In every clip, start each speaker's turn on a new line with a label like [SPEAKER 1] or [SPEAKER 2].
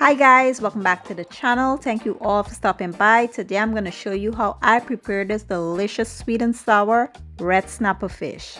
[SPEAKER 1] Hi guys, welcome back to the channel. Thank you all for stopping by. Today I'm going to show you how I prepare this delicious sweet and sour red snapper fish.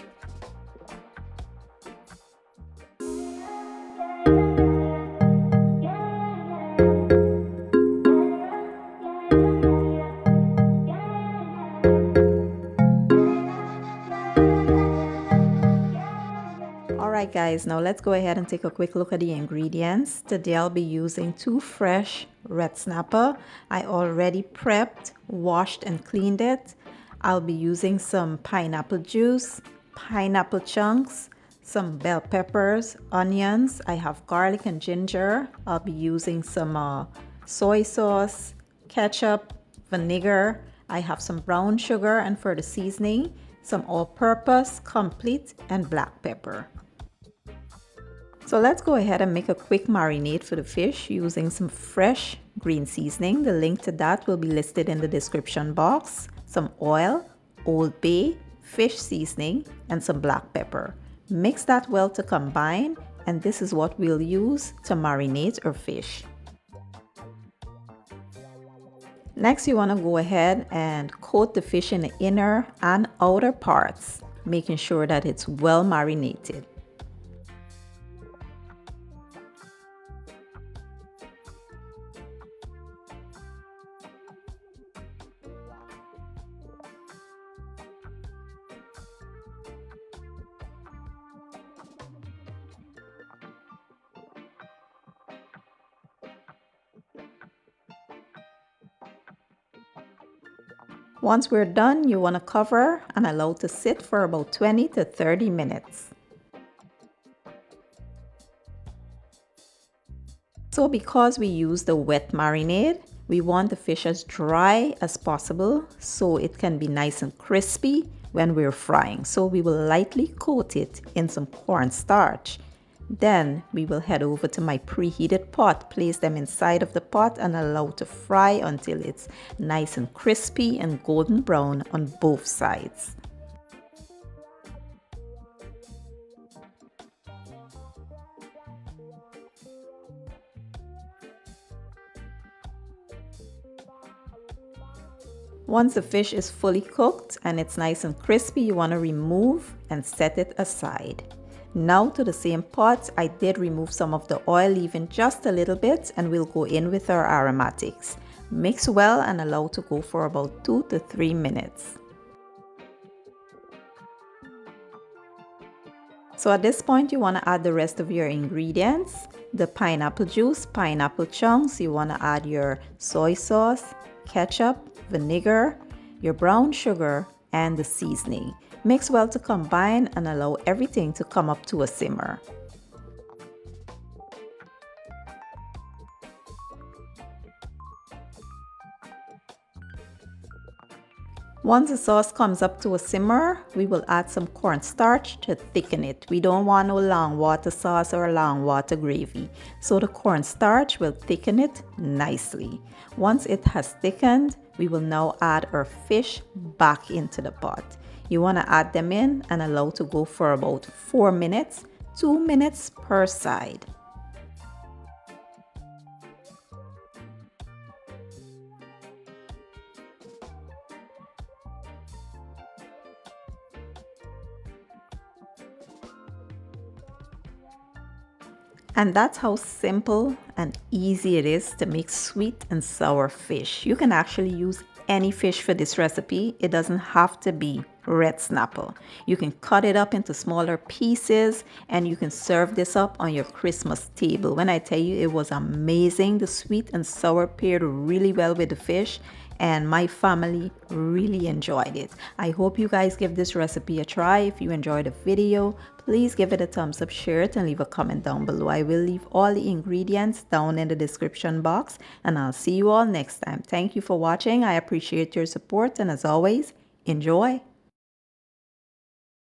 [SPEAKER 1] Alright guys, now let's go ahead and take a quick look at the ingredients. Today I'll be using two fresh red snapper. I already prepped, washed and cleaned it. I'll be using some pineapple juice, pineapple chunks, some bell peppers, onions. I have garlic and ginger. I'll be using some uh, soy sauce, ketchup, vinegar. I have some brown sugar and for the seasoning, some all-purpose, complete and black pepper. So let's go ahead and make a quick marinade for the fish using some fresh green seasoning. The link to that will be listed in the description box. Some oil, Old Bay, fish seasoning, and some black pepper. Mix that well to combine and this is what we'll use to marinate our fish. Next you want to go ahead and coat the fish in the inner and outer parts, making sure that it's well marinated. Once we're done, you want to cover and allow to sit for about 20 to 30 minutes. So because we use the wet marinade, we want the fish as dry as possible so it can be nice and crispy when we're frying. So we will lightly coat it in some cornstarch then we will head over to my preheated pot, place them inside of the pot and allow to fry until it's nice and crispy and golden brown on both sides. Once the fish is fully cooked and it's nice and crispy, you want to remove and set it aside. Now to the same pot, I did remove some of the oil, leaving just a little bit, and we'll go in with our aromatics. Mix well and allow to go for about 2 to 3 minutes. So at this point, you want to add the rest of your ingredients. The pineapple juice, pineapple chunks, you want to add your soy sauce, ketchup, vinegar, your brown sugar, and the seasoning. Mix well to combine and allow everything to come up to a simmer. Once the sauce comes up to a simmer, we will add some cornstarch to thicken it. We don't want no long water sauce or long water gravy. So the cornstarch will thicken it nicely. Once it has thickened, we will now add our fish back into the pot. You want to add them in and allow to go for about 4 minutes, 2 minutes per side. And that's how simple and easy it is to make sweet and sour fish. You can actually use any fish for this recipe. It doesn't have to be red snapper. You can cut it up into smaller pieces and you can serve this up on your Christmas table. When I tell you it was amazing, the sweet and sour paired really well with the fish and my family really enjoyed it. I hope you guys give this recipe a try. If you enjoyed the video, please give it a thumbs up, share it, and leave a comment down below. I will leave all the ingredients down in the description box, and I'll see you all next time. Thank you for watching. I appreciate your support, and as always, enjoy.